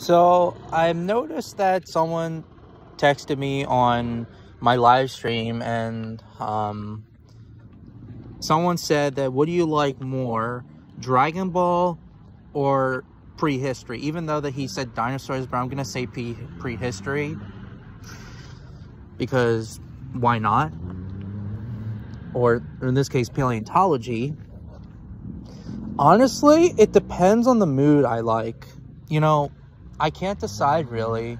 So I've noticed that someone texted me on my live stream and um, someone said that what do you like more, Dragon Ball or prehistory? Even though that he said dinosaurs, but I'm gonna say pre prehistory because why not? Or in this case, paleontology. Honestly, it depends on the mood I like. You know, I can't decide really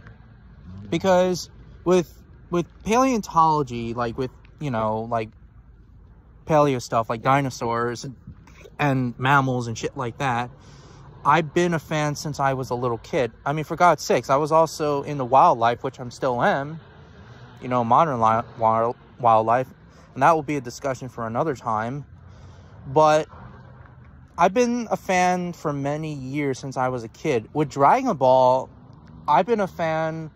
because with with paleontology, like with you know like paleo stuff like dinosaurs and mammals and shit like that. I've been a fan since I was a little kid. I mean, for God's sakes, I was also into wildlife, which I'm still am. You know, modern wild wildlife, and that will be a discussion for another time. But I've been a fan for many years since I was a kid. With Dragon Ball, I've been a fan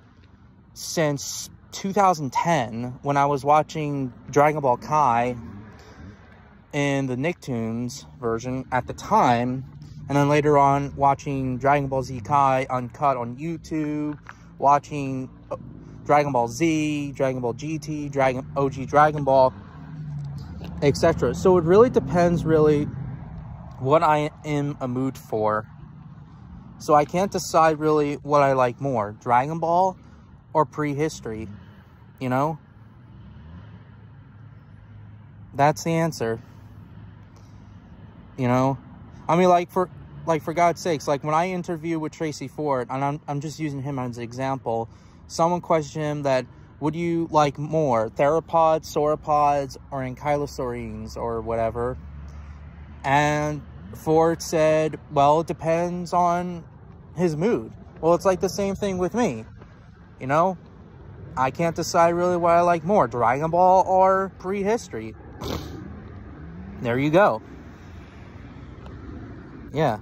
since 2010 when I was watching Dragon Ball Kai in the Nicktoons version at the time. And then later on, watching Dragon Ball Z Kai uncut on YouTube, watching uh, Dragon Ball Z, Dragon Ball GT, Dragon OG Dragon Ball, etc. So it really depends, really, what I am a mood for. So I can't decide really what I like more, Dragon Ball or prehistory, you know? That's the answer. You know? I mean, like, for like for God's sakes, like when I interview with Tracy Ford, and I'm, I'm just using him as an example, someone questioned him that, would you like more, theropods, sauropods, or ankylosaurines, or whatever? And Ford said, well, it depends on his mood. Well, it's like the same thing with me. You know, I can't decide really what I like more, Dragon Ball or prehistory. There you go. Yeah.